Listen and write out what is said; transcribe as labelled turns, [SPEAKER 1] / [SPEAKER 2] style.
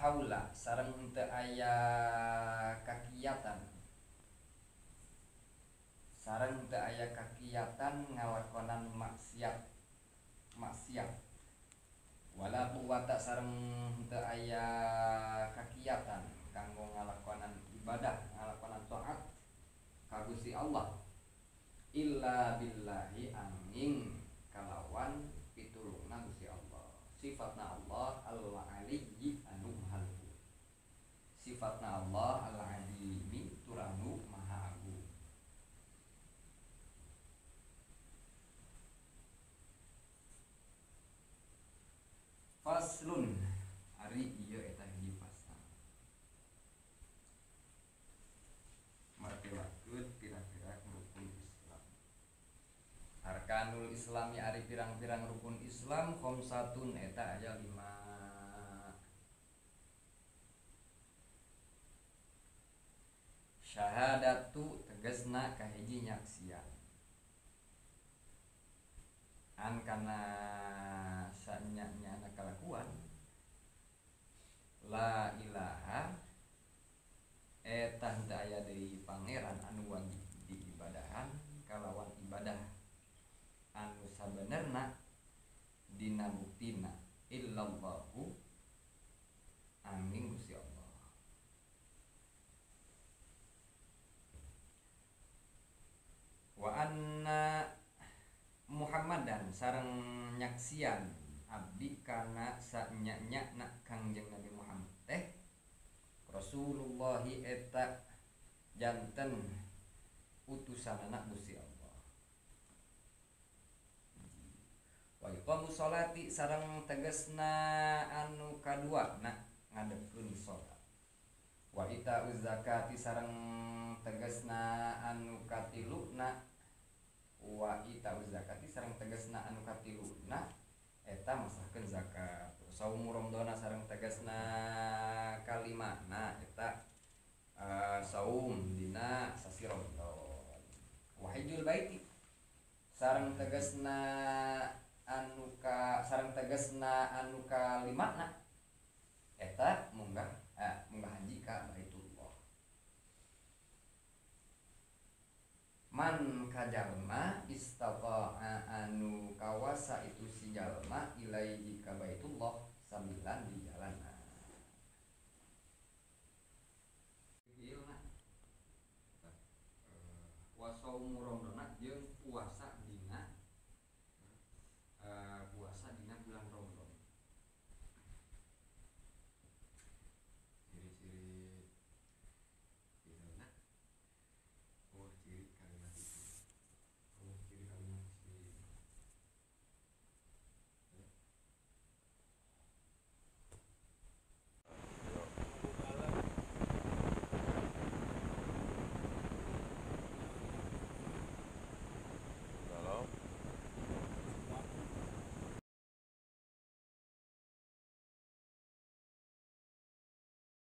[SPEAKER 1] haula sareng teu aya kakiatan sareng teu aya kakiatan ngalakonan maksiat. Maksiat. Wala quwata sareng teu aya kakiatan kanggo ngalakonan ibadah ngalakonan taat ka Gusti Allah. Illa billahi angin kalawan pitulungna Gusti Allah. Sifatna Allah maha sifatna Allah al-alimi turanu maha agung. Faslun. Ari ieu eta hiji pasal. Martilakeun pira-pira rukun Islam. Arkanul Islami ari pirang-pirang rukun Islam khamsatun eta aya lima nyaksian an kana sanyanya anak kalakuan la ilaha eta henteu aya deui pangeran anu wajib diibadahan kalawan ibadah. Anu sabenerna dina buktina illallahu. Angin Gusti Allah wa anna Sareng nyaksian. Abdi kana sanyanya nak kangjeng Nabi Muhammad. Teh Rasulullah eta janten utusan anak Gusti Allah. Wa iqamu sholati sareng tegesna anu kadua nak ngadepkeun salat wa ita zakati sareng tegesna anu katiluna wa ita zakati sareng tegesna anu katiluna eta masahkeun zakat. Saum ramadana sareng tegasna kalimana eta uh, saum dina sasi ramadan wa hajjul baiti sareng tegasna anu ka sareng tegasna anu kalimana eta munggah eh, munggah haji ka baitullah man kajalma istata'a anu kawasa itu si jalma ilaihi ka baitullah sambilan